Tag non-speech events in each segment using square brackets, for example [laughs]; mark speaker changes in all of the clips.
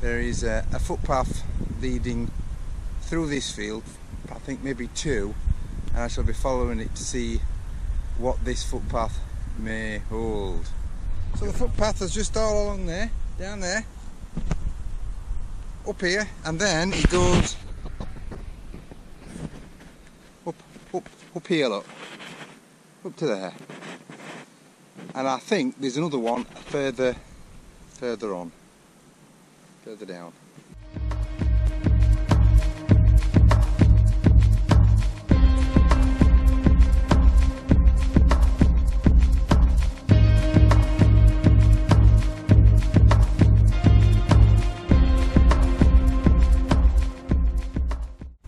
Speaker 1: there is a, a footpath leading through this field, I think maybe two, and I shall be following it to see what this footpath may hold. So the footpath is just all along there, down there, up here, and then it goes up, up, up here, look, up to there. And I think there's another one further, further on, further down.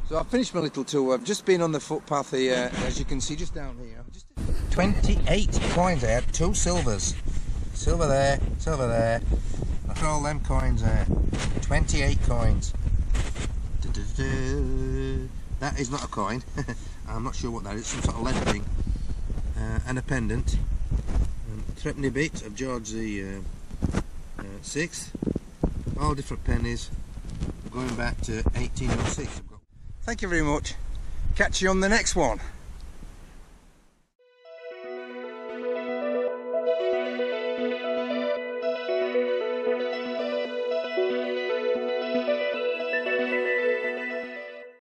Speaker 1: So I've finished my little tour. I've just been on the footpath here, as you can see just down here. Just 28 coins there, two silvers. Silver there, silver there. Look all them coins there. 28 coins. Du-du-du. That is not a coin. [laughs] I'm not sure what that is, some sort of lead thing. Uh, and a pendant. And a threepenny bit of George the uh, uh, 6th. All different pennies. Going back to 1806. Thank you very much. Catch you on the next one.